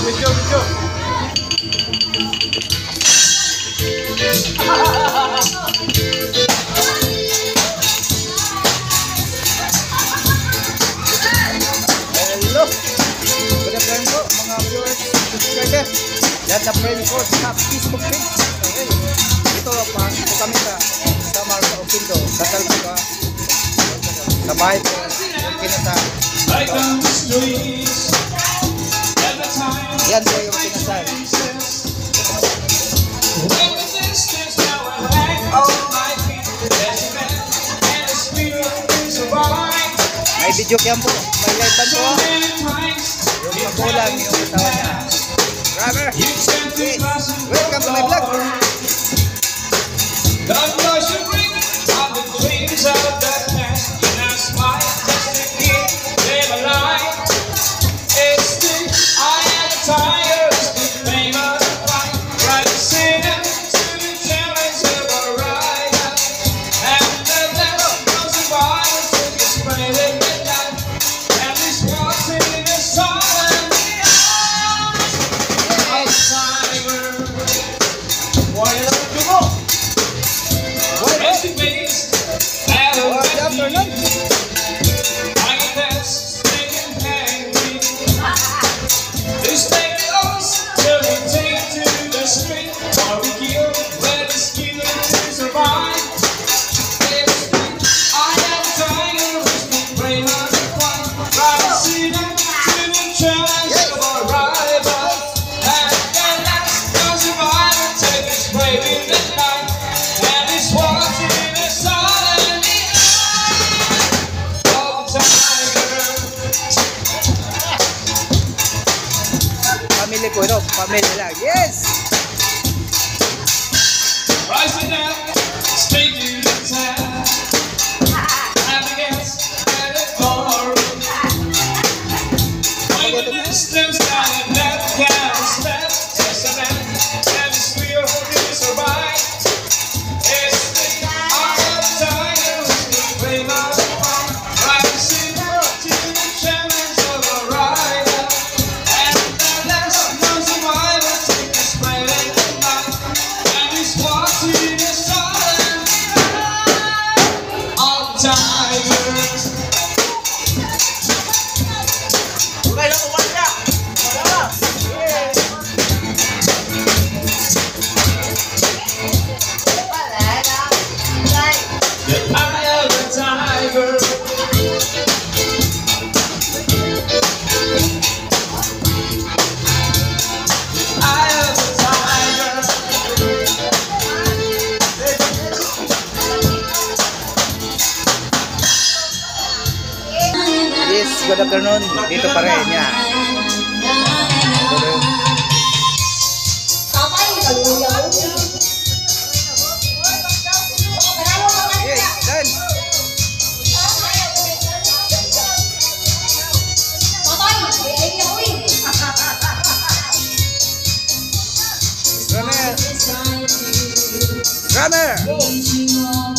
Hello. Good afternoon po mga viewers, subscribers. Lahat na friend ko sa Facebook page. Okay. Dito pa po kami sa sa Marco Opindo. Kasal ko ka. Sa bahay ko. Kinata. Bye Video cam po. May live band po. Yung magulang yung katawan niya. Grabe. Okay. Welcome to my vlog. Ireland. Nick went up for yes! Right, sit. good afternoon. Dito pa rin, yan. Runner! Runner!